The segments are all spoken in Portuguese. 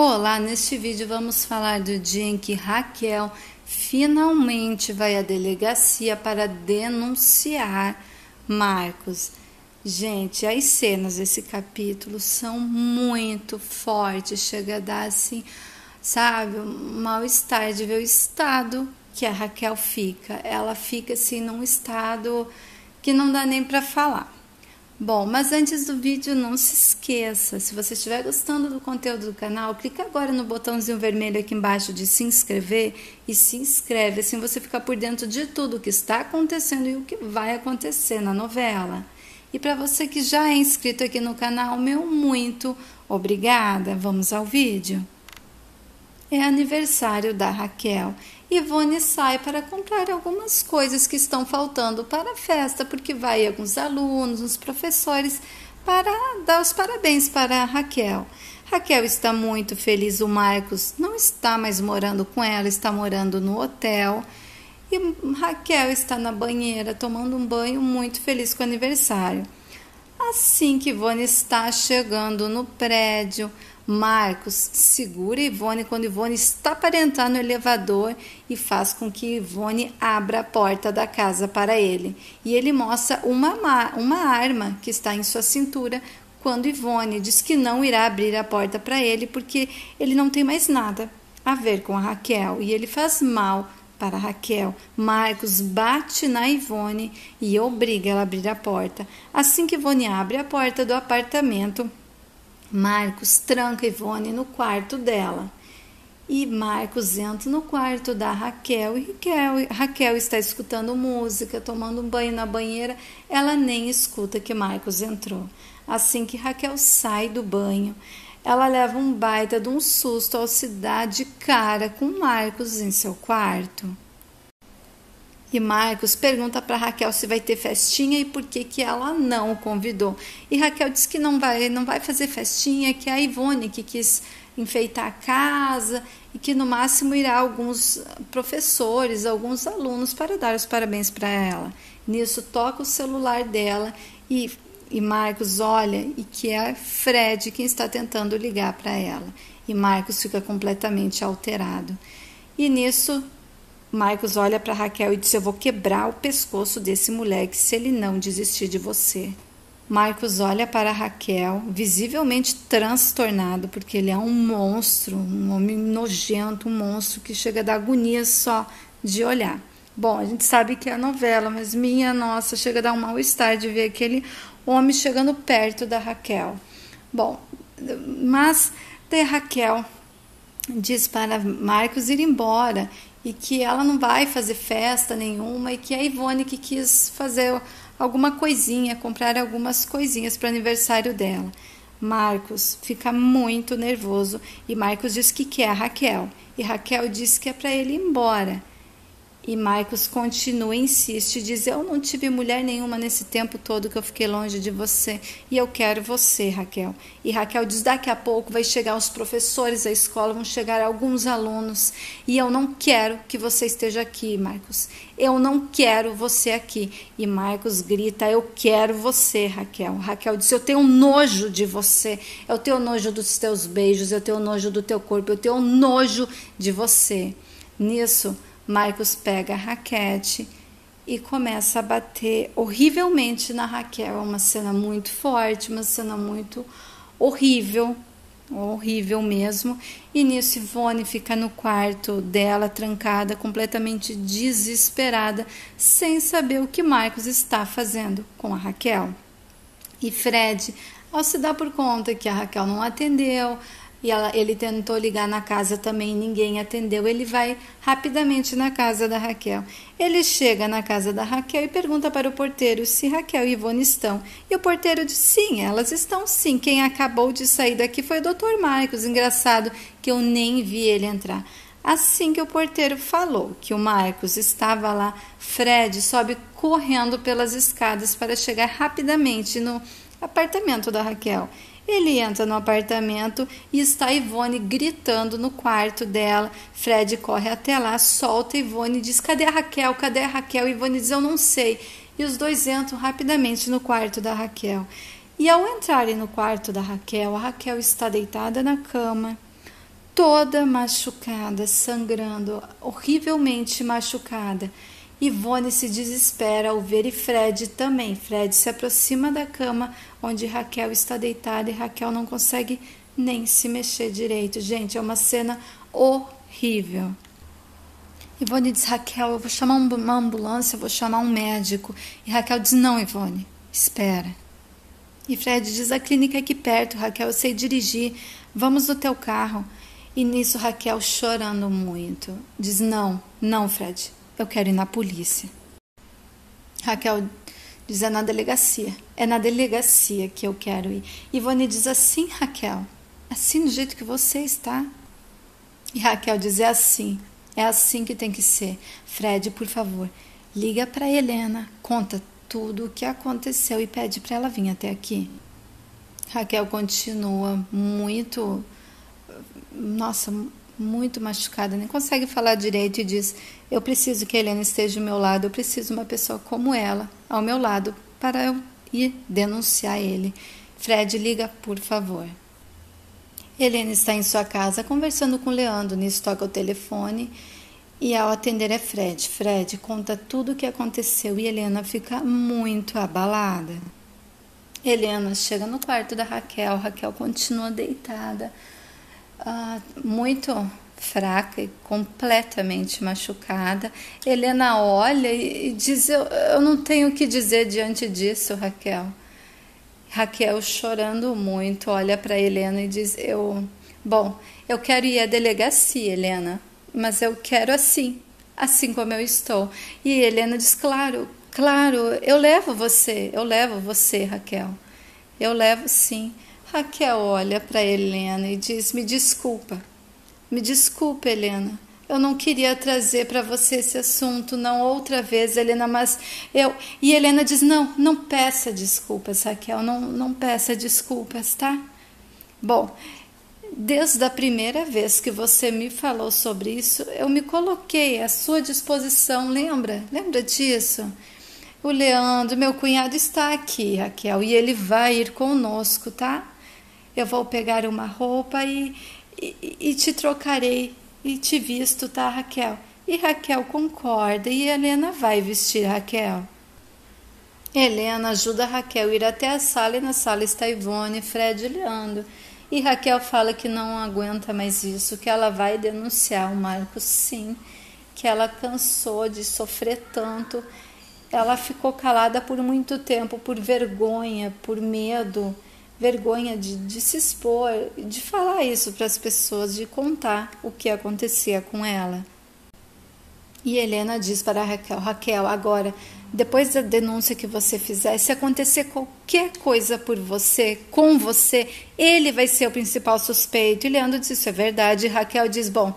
Olá, neste vídeo vamos falar do dia em que Raquel finalmente vai à delegacia para denunciar Marcos. Gente, as cenas desse capítulo são muito fortes, chega a dar assim, sabe, um mal-estar de ver o estado que a Raquel fica. Ela fica assim num estado que não dá nem para falar. Bom, mas antes do vídeo, não se esqueça, se você estiver gostando do conteúdo do canal, clica agora no botãozinho vermelho aqui embaixo de se inscrever e se inscreve, assim você fica por dentro de tudo o que está acontecendo e o que vai acontecer na novela. E para você que já é inscrito aqui no canal, meu muito obrigada. Vamos ao vídeo. É aniversário da Raquel Ivone sai para comprar algumas coisas que estão faltando para a festa, porque vai alguns alunos, os professores, para dar os parabéns para a Raquel. Raquel está muito feliz, o Marcos não está mais morando com ela, está morando no hotel. E Raquel está na banheira tomando um banho, muito feliz com o aniversário. Assim que Ivone está chegando no prédio, Marcos segura Ivone quando Ivone está para entrar no elevador e faz com que Ivone abra a porta da casa para ele. E ele mostra uma, uma arma que está em sua cintura quando Ivone diz que não irá abrir a porta para ele porque ele não tem mais nada a ver com a Raquel e ele faz mal para Raquel. Marcos bate na Ivone e obriga ela a abrir a porta. Assim que Ivone abre a porta do apartamento, Marcos tranca Ivone no quarto dela. E Marcos entra no quarto da Raquel e Raquel, Raquel está escutando música, tomando um banho na banheira. Ela nem escuta que Marcos entrou. Assim que Raquel sai do banho, ela leva um baita de um susto ao se dar de cara com Marcos em seu quarto. E Marcos pergunta para Raquel se vai ter festinha e por que, que ela não o convidou. E Raquel diz que não vai, não vai fazer festinha, que é a Ivone que quis enfeitar a casa e que no máximo irá alguns professores, alguns alunos para dar os parabéns para ela. Nisso toca o celular dela e, e Marcos olha e que é Fred quem está tentando ligar para ela. E Marcos fica completamente alterado. E nisso Marcos olha para Raquel e diz: Eu vou quebrar o pescoço desse moleque se ele não desistir de você. Marcos olha para Raquel, visivelmente transtornado, porque ele é um monstro, um homem nojento, um monstro que chega a dar agonia só de olhar. Bom, a gente sabe que é novela, mas minha nossa, chega a dar um mal-estar de ver aquele homem chegando perto da Raquel. Bom, mas daí Raquel diz para Marcos ir embora e que ela não vai fazer festa nenhuma e que a Ivone que quis fazer alguma coisinha, comprar algumas coisinhas para o aniversário dela. Marcos fica muito nervoso e Marcos diz que quer a Raquel e Raquel diz que é para ele ir embora. E Marcos continua, insiste, diz: Eu não tive mulher nenhuma nesse tempo todo que eu fiquei longe de você. E eu quero você, Raquel. E Raquel diz: Daqui a pouco vai chegar os professores da escola, vão chegar alguns alunos. E eu não quero que você esteja aqui, Marcos. Eu não quero você aqui. E Marcos grita: Eu quero você, Raquel. Raquel diz: Eu tenho nojo de você. Eu tenho nojo dos teus beijos. Eu tenho nojo do teu corpo. Eu tenho nojo de você. Nisso, Marcos pega a raquete e começa a bater horrivelmente na Raquel. É uma cena muito forte, uma cena muito horrível, horrível mesmo. E nisso Ivone fica no quarto dela, trancada, completamente desesperada, sem saber o que Marcos está fazendo com a Raquel. E Fred, ao se dar por conta que a Raquel não atendeu, e ela, ele tentou ligar na casa também, ninguém atendeu. Ele vai rapidamente na casa da Raquel. Ele chega na casa da Raquel e pergunta para o porteiro se Raquel e Ivone estão. E o porteiro diz: sim, elas estão sim. Quem acabou de sair daqui foi o Dr. Marcos. Engraçado que eu nem vi ele entrar. Assim que o porteiro falou que o Marcos estava lá, Fred sobe correndo pelas escadas para chegar rapidamente no apartamento da Raquel. Ele entra no apartamento e está Ivone gritando no quarto dela. Fred corre até lá, solta Ivone e diz: Cadê a Raquel? Cadê a Raquel? Ivone diz: Eu não sei. E os dois entram rapidamente no quarto da Raquel. E ao entrarem no quarto da Raquel, a Raquel está deitada na cama, toda machucada, sangrando, horrivelmente machucada. Ivone se desespera ao ver e Fred também. Fred se aproxima da cama onde Raquel está deitada e Raquel não consegue nem se mexer direito. Gente, é uma cena horrível. Ivone diz: Raquel, eu vou chamar uma ambulância, eu vou chamar um médico. E Raquel diz: Não, Ivone, espera. E Fred diz: A clínica é aqui perto, Raquel, eu sei dirigir. Vamos no teu carro. E nisso Raquel chorando muito. Diz: Não, não, Fred, eu quero ir na polícia. Raquel diz: É na delegacia. É na delegacia que eu quero ir. Ivone diz: Assim, Raquel, assim do jeito que você está. E Raquel diz: É assim. É assim que tem que ser. Fred, por favor, liga para Helena, conta tudo o que aconteceu e pede para ela vir até aqui. Raquel continua muito, nossa, muito machucada, nem consegue falar direito e diz: Eu preciso que a Helena esteja ao meu lado, eu preciso uma pessoa como ela ao meu lado para eu ir denunciar ele. Fred, liga, por favor. Helena está em sua casa conversando com Leandro. Nisso toca o telefone e ao atender é Fred. Fred conta tudo o que aconteceu e Helena fica muito abalada. Helena chega no quarto da Raquel. Raquel continua deitada, uh, muito fraca e completamente machucada. Helena olha e, diz: eu, eu não tenho o que dizer diante disso, Raquel. Raquel, chorando muito, olha para Helena e diz: Eu, bom, eu quero ir à delegacia, Helena, mas eu quero assim, assim como eu estou. E Helena diz: Claro, claro, eu levo você, eu levo você, Raquel. Eu levo sim. Raquel olha para Helena e diz: Me desculpa, me desculpa, Helena. Eu não queria trazer para você esse assunto, não outra vez, Helena, mas eu. E Helena diz: não, não peça desculpas, Raquel, não, não peça desculpas, tá? Bom, desde a primeira vez que você me falou sobre isso, eu me coloquei à sua disposição, lembra? Lembra disso? O Leandro, meu cunhado, está aqui, Raquel, e ele vai ir conosco, tá? Eu vou pegar uma roupa e, e, e te trocarei e te visto, tá, Raquel? E Raquel concorda e Helena vai vestir Raquel. Helena ajuda Raquel a ir até a sala e na sala está Ivone, Fred e Leandro. E Raquel fala que não aguenta mais isso, que ela vai denunciar o Marcos sim, que ela cansou de sofrer tanto. Ela ficou calada por muito tempo, por vergonha, por medo vergonha de, de se expor, de falar isso para as pessoas, de contar o que acontecia com ela. E Helena diz para Raquel: Raquel, agora, depois da denúncia que você fizer, se acontecer qualquer coisa por você, com você, ele vai ser o principal suspeito. E Leandro diz: Isso é verdade. E Raquel diz: Bom,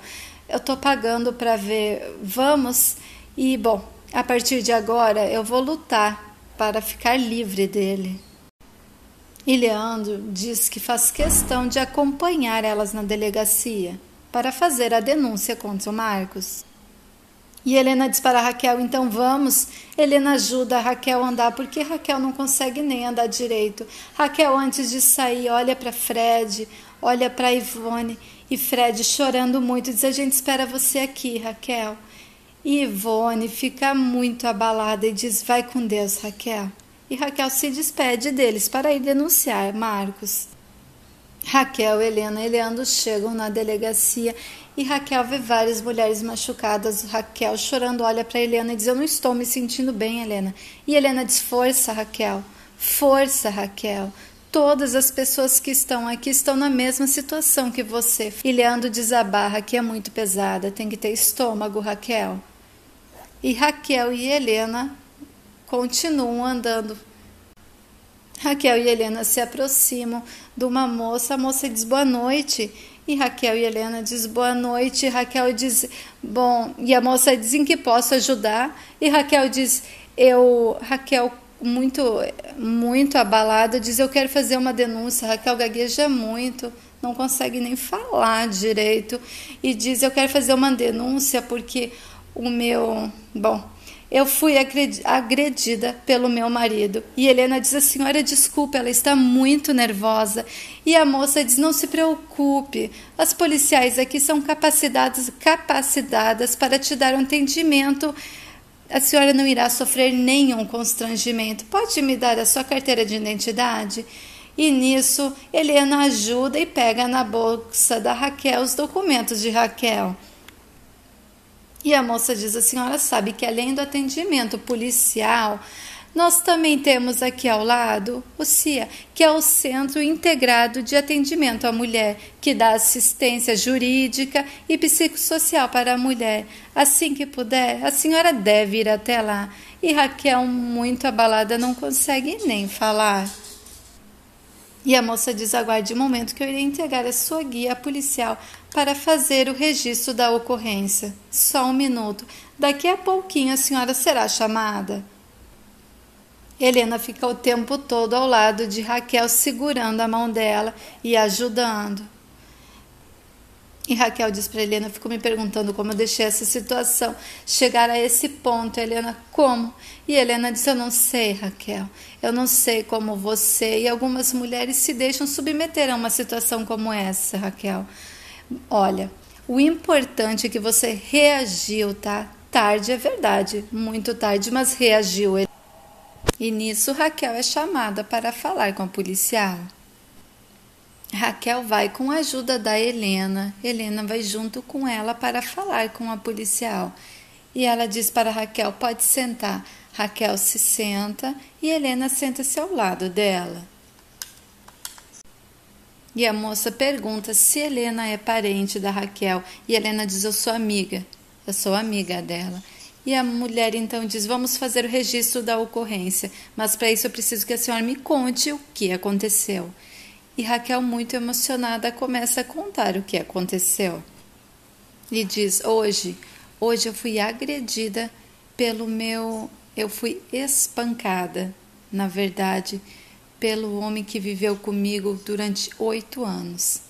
eu estou pagando para ver, vamos. E, bom, a partir de agora eu vou lutar para ficar livre dele. E Leandro diz que faz questão de acompanhar elas na delegacia para fazer a denúncia contra o Marcos. E Helena diz para Raquel: então vamos. Helena ajuda a Raquel a andar, porque Raquel não consegue nem andar direito. Raquel, antes de sair, olha para Fred, olha para Ivone, e Fred chorando muito diz: a gente espera você aqui, Raquel. E Ivone fica muito abalada e diz: vai com Deus, Raquel e Raquel se despede deles para ir denunciar Marcos. Raquel, Helena e Leandro chegam na delegacia e Raquel vê várias mulheres machucadas. Raquel, chorando, olha para Helena e diz: Eu não estou me sentindo bem, Helena. E Helena diz: Força, Raquel. Força, Raquel. Todas as pessoas que estão aqui estão na mesma situação que você. E Leandro desabarra que é muito pesada, tem que ter estômago, Raquel. E Raquel e Helena continuam andando. Raquel e Helena se aproximam de uma moça, a moça diz boa noite. E Raquel e Helena diz boa noite. E Raquel diz bom, e a moça diz em que posso ajudar. E Raquel diz eu, Raquel muito muito abalada diz eu quero fazer uma denúncia. Raquel gagueja muito, não consegue nem falar direito e diz eu quero fazer uma denúncia porque o meu, bom, eu fui agredida pelo meu marido. E Helena diz: A senhora, desculpa, ela está muito nervosa. E a moça diz: Não se preocupe, as policiais aqui são capacitadas, capacitadas para te dar um atendimento. A senhora não irá sofrer nenhum constrangimento. Pode me dar a sua carteira de identidade? E nisso, Helena ajuda e pega na bolsa da Raquel os documentos de Raquel. E a moça diz: A senhora sabe que além do atendimento policial, nós também temos aqui ao lado o CIA, que é o Centro Integrado de Atendimento à Mulher, que dá assistência jurídica e psicossocial para a mulher. Assim que puder, a senhora deve ir até lá. E Raquel, muito abalada, não consegue nem falar. E a moça diz: aguarde um momento que eu irei entregar a sua guia policial para fazer o registro da ocorrência. Só um minuto. Daqui a pouquinho a senhora será chamada. Helena fica o tempo todo ao lado de Raquel, segurando a mão dela e ajudando. E Raquel diz para Helena, ficou me perguntando como eu deixei essa situação chegar a esse ponto. Helena, como? E Helena disse: Eu não sei, Raquel. Eu não sei como você e algumas mulheres se deixam submeter a uma situação como essa, Raquel. Olha, o importante é que você reagiu, tá? Tarde é verdade, muito tarde, mas reagiu. E nisso Raquel é chamada para falar com a policial. Raquel vai com a ajuda da Helena. Helena vai junto com ela para falar com a policial. E ela diz para Raquel: pode sentar. Raquel se senta e Helena senta-se ao lado dela. E a moça pergunta se Helena é parente da Raquel. E Helena diz: Eu sou amiga. Eu sou amiga dela. E a mulher então diz: Vamos fazer o registro da ocorrência, mas para isso eu preciso que a senhora me conte o que aconteceu. E Raquel, muito emocionada, começa a contar o que aconteceu. E diz: Hoje, hoje eu fui agredida pelo meu. Eu fui espancada, na verdade, pelo homem que viveu comigo durante oito anos.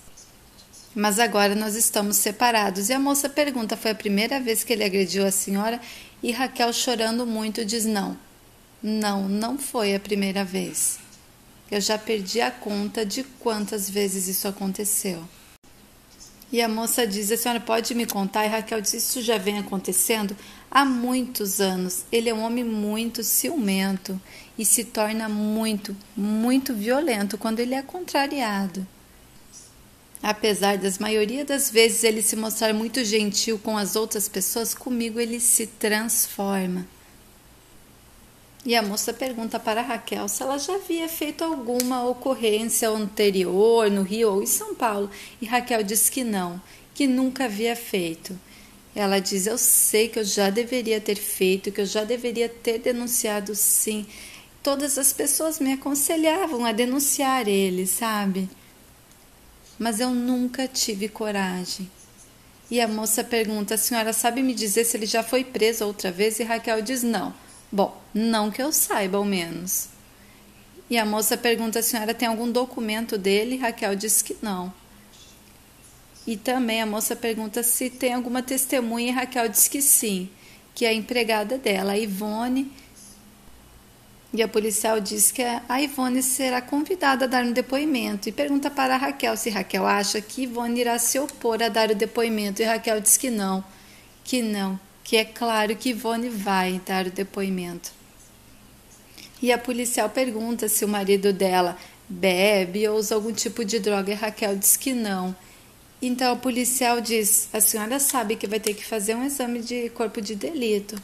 Mas agora nós estamos separados. E a moça pergunta: Foi a primeira vez que ele agrediu a senhora? E Raquel, chorando muito, diz: Não, não, não foi a primeira vez. Eu já perdi a conta de quantas vezes isso aconteceu. E a moça diz: A senhora pode me contar? E Raquel diz: Isso já vem acontecendo há muitos anos. Ele é um homem muito ciumento e se torna muito, muito violento quando ele é contrariado. Apesar das maioria das vezes ele se mostrar muito gentil com as outras pessoas, comigo ele se transforma. E a moça pergunta para Raquel se ela já havia feito alguma ocorrência anterior no Rio ou em São Paulo. E Raquel diz que não, que nunca havia feito. Ela diz: Eu sei que eu já deveria ter feito, que eu já deveria ter denunciado sim. Todas as pessoas me aconselhavam a denunciar ele, sabe? Mas eu nunca tive coragem. E a moça pergunta: A senhora sabe me dizer se ele já foi preso outra vez? E Raquel diz: Não. Bom, não que eu saiba, ao menos. E a moça pergunta: a senhora tem algum documento dele? Raquel diz que não. E também a moça pergunta se tem alguma testemunha e Raquel diz que sim, que é a empregada dela, a Ivone. E a policial diz que a Ivone será convidada a dar um depoimento e pergunta para Raquel se Raquel acha que Ivone irá se opor a dar o depoimento e Raquel diz que não, que não, que é claro que Ivone vai dar o depoimento. E a policial pergunta se o marido dela bebe ou usa algum tipo de droga e Raquel diz que não. Então a policial diz: a senhora sabe que vai ter que fazer um exame de corpo de delito.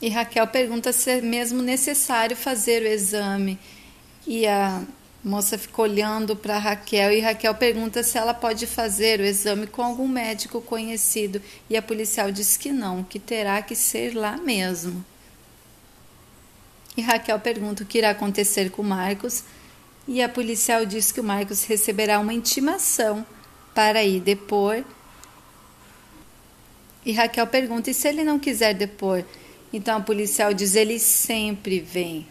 E Raquel pergunta se é mesmo necessário fazer o exame. E a moça fica olhando para Raquel e Raquel pergunta se ela pode fazer o exame com algum médico conhecido e a policial diz que não, que terá que ser lá mesmo. E Raquel pergunta o que irá acontecer com Marcos e a policial diz que o Marcos receberá uma intimação para ir depor. E Raquel pergunta: e se ele não quiser depor? Então a policial diz: ele sempre vem.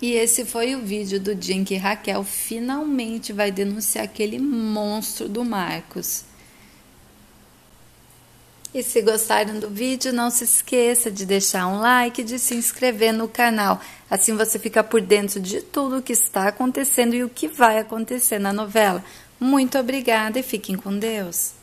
E esse foi o vídeo do dia em que Raquel finalmente vai denunciar aquele monstro do Marcos. E se gostaram do vídeo, não se esqueça de deixar um like e de se inscrever no canal. Assim você fica por dentro de tudo o que está acontecendo e o que vai acontecer na novela. Muito obrigada e fiquem com Deus.